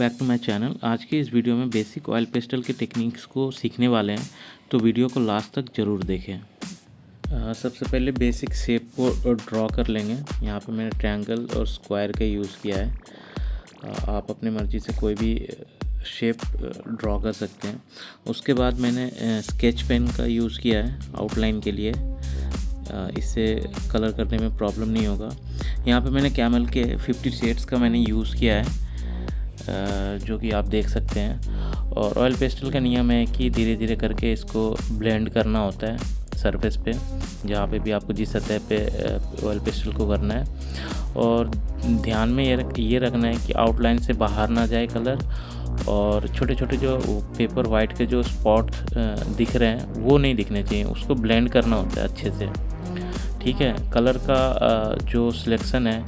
Back to my channel. आज के इस वीडियो में बेसिक ऑयल पेस्टल के टेक्निक्स को सीखने वाले हैं तो वीडियो को लास्ट तक ज़रूर देखें। सबसे पहले बेसिक शेप को ड्रॉ कर लेंगे। यहाँ पे मैंने ट्रायंगल और स्क्वायर का यूज़ किया है। आ, आप अपनी मर्ज़ी से कोई भी शेप ड्रॉ कर सकते हैं। उसके बाद मैंने स्केच पेन का यूज़ किया है आउटलाइन के लिए। इससे कलर करने में प्रॉब्लम नहीं होगा। यहाँ पे मैंने कैमल के 50 शेड्स का मैंने यूज़ किया है। जो कि आप देख सकते हैं। और ऑयल पेस्टल का नियम है कि धीरे धीरे करके इसको ब्लेंड करना होता है सरफेस पे, जहाँ पे भी आपको जिस सतह पे ऑयल पेस्टल को करना है। और ध्यान में ये रख, ये रखना है कि आउटलाइन से बाहर ना जाए कलर और छोटे छोटे जो पेपर वाइट के जो स्पॉट दिख रहे हैं, वो नहीं दिखने चाहिए, उसको ब्लेंड करना होता है अच्छे से। ठीक है? कलर का जो सिलेक्शन है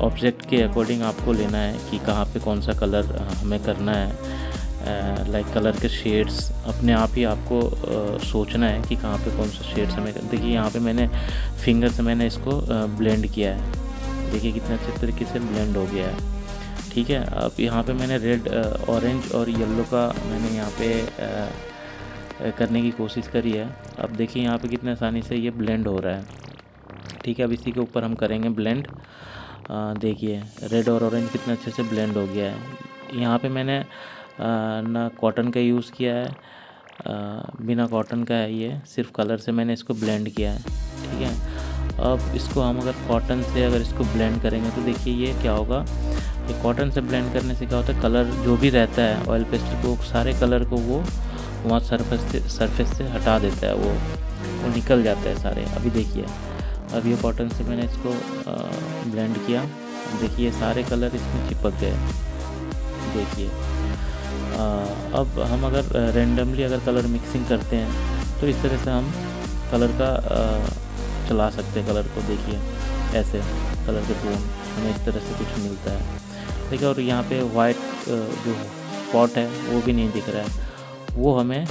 ऑब्जेक्ट के अकॉर्डिंग आपको लेना है कि कहाँ पे कौन सा कलर हमें करना है। लाइक कलर के शेड्स अपने आप ही आपको सोचना है कि कहाँ पे कौन सा शेड्स हमें देखिए यहाँ पे मैंने फिंगर से मैंने इसको ब्लेंड किया है। देखिए कितने अच्छे तरीके से ब्लेंड हो गया है। ठीक है? अब यहाँ पे मैंने रेड ऑरेंज और येलो का मैंने यहाँ पे करने की कोशिश करी है। अब देखिए यहाँ पे कितने आसानी से ये ब्लेंड हो रहा है। ठीक है अब इसी के ऊपर हम करेंगे ब्लेंड देखिए रेड और ऑरेंज कितने अच्छे से ब्लेंड हो गया है। यहाँ पे मैंने आ, ना कॉटन का यूज़ किया है आ, बिना कॉटन का है ये सिर्फ़ कलर से मैंने इसको ब्लेंड किया है। ठीक है अब इसको हम अगर कॉटन से अगर इसको ब्लेंड करेंगे तो देखिए ये क्या होगा। ये कॉटन से ब्लेंड करने से क्या होता है कलर जो भी रहता है ऑयल पेस्टल को सारे कलर को वो वहाँ सरफेस से सरफेस से हटा देता है वो। वो निकल जाता है सारे। अभी देखिए। अब ये कॉटन से मैंने इसको ब्लेंड किया। देखिए, सारे कलर इसमें चिपक गए। देखिए। अब हम अगर रेंडमली अगर कलर मिक्सिंग करते हैं तो इस तरह से हम कलर का चला सकते हैं कलर को। देखिए, ऐसे कलर के टोन हमें इस तरह से कुछ मिलता है। देखिए, और यहाँ पे वाइट जो स्पॉट है, वो भी नहीं दिख रहा है। वो हमें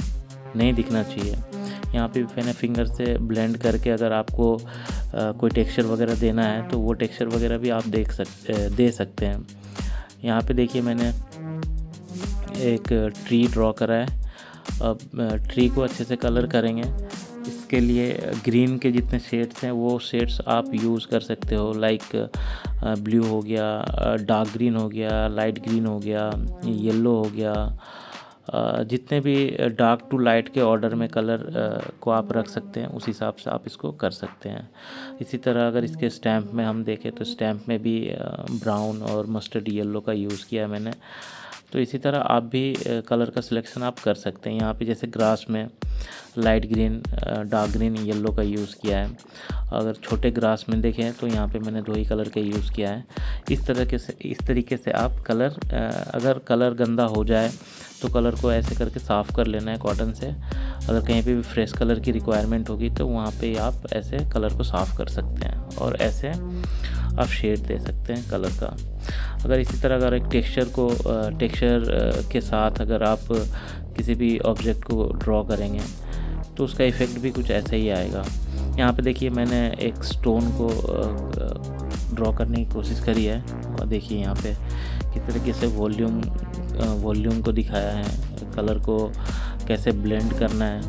नहीं दिखना चाहिए। यहाँ पे भी मैंने फिंगर से ब्लेंड करके अगर आपको आ, कोई टेक्सचर वगैरह देना है तो वो टेक्सचर वगैरह भी आप देख सकते दे सकते हैं। यहाँ पे देखिए मैंने एक ट्री ड्रॉ करा है। अब ट्री को अच्छे से कलर करेंगे। इसके लिए ग्रीन के जितने शेड्स हैं वो शेड्स आप यूज़ कर सकते हो। लाइक ब्लू हो गया डार्क ग्रीन हो गया लाइट ग्रीन हो गया येलो हो गया। जितने भी डार्क टू लाइट के ऑर्डर में कलर को आप रख सकते हैं, उस हिसाब से आप इसको कर सकते हैं। इसी तरह अगर इसके स्टैम्प में हम देखें तो स्टैम्प में भी ब्राउन और मस्टर्ड येलो का यूज़ किया है मैंने। तो इसी तरह आप भी कलर का सिलेक्शन आप कर सकते हैं। यहाँ पे जैसे ग्रास में light green dark green yellow का यूज़ किया है। अगर छोटे ग्रास में देखें तो यहाँ पे मैंने दो ही कलर का यूज़ किया है। इस तरह के से, इस तरीके से आप कलर अगर कलर गंदा हो जाए तो कलर को ऐसे करके साफ़ कर लेना है कॉटन से। अगर कहीं पे भी फ्रेश कलर की रिक्वायरमेंट होगी तो वहाँ पे आप ऐसे कलर को साफ़ कर सकते हैं और ऐसे आप शेड दे सकते हैं कलर का। अगर इसी तरह अगर एक टेक्सचर को टेक्सचर के साथ अगर आप किसी भी ऑब्जेक्ट को ड्रॉ करेंगे तो उसका इफ़ेक्ट भी कुछ ऐसा ही आएगा। यहाँ पे देखिए मैंने एक स्टोन को ड्रॉ करने की कोशिश करी है। और देखिए यहाँ पे किस तरीके से वॉल्यूम वॉल्यूम को दिखाया है, कलर को कैसे ब्लेंड करना है,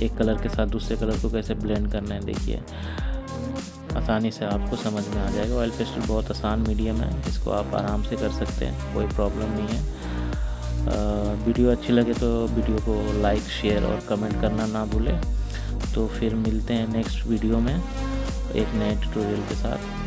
एक कलर के साथ दूसरे कलर को कैसे ब्लेंड करना है, देखिए। आसानी से आपको समझ में आ जाएगा। ऑयल पेस्टल बहुत आसान मीडियम है, इसको आप आराम से कर सकते हैं, कोई प्रॉब्लम नहीं है। वीडियो अच्छी लगे तो वीडियो को लाइक, शेयर और कमेंट करना ना भूलें। तो फिर मिलते हैं नेक्स्ट वीडियो में, एक नए ट्यूटोरियल के साथ।